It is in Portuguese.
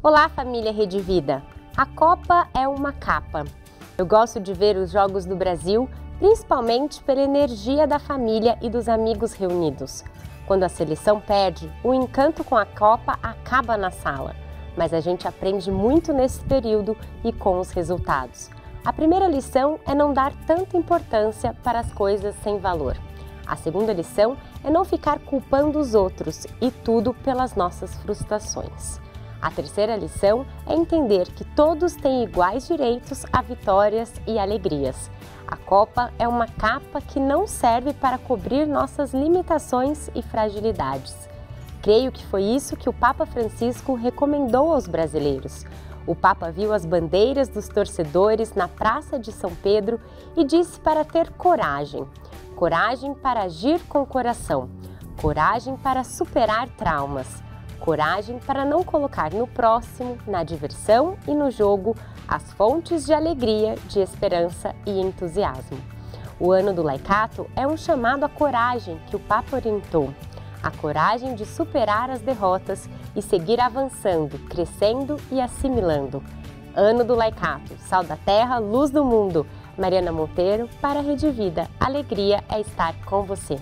Olá, família Rede Vida! A Copa é uma capa. Eu gosto de ver os Jogos do Brasil, principalmente pela energia da família e dos amigos reunidos. Quando a seleção perde, o encanto com a Copa acaba na sala, mas a gente aprende muito nesse período e com os resultados. A primeira lição é não dar tanta importância para as coisas sem valor. A segunda lição é não ficar culpando os outros e tudo pelas nossas frustrações. A terceira lição é entender que todos têm iguais direitos a vitórias e alegrias. A Copa é uma capa que não serve para cobrir nossas limitações e fragilidades. Creio que foi isso que o Papa Francisco recomendou aos brasileiros. O Papa viu as bandeiras dos torcedores na Praça de São Pedro e disse para ter coragem. Coragem para agir com o coração. Coragem para superar traumas coragem para não colocar no próximo, na diversão e no jogo as fontes de alegria, de esperança e entusiasmo. O ano do Laicato é um chamado à coragem que o Papa orientou, a coragem de superar as derrotas e seguir avançando, crescendo e assimilando. Ano do Laicato, sal da terra, luz do mundo. Mariana Monteiro para a Rede Vida. Alegria é estar com você.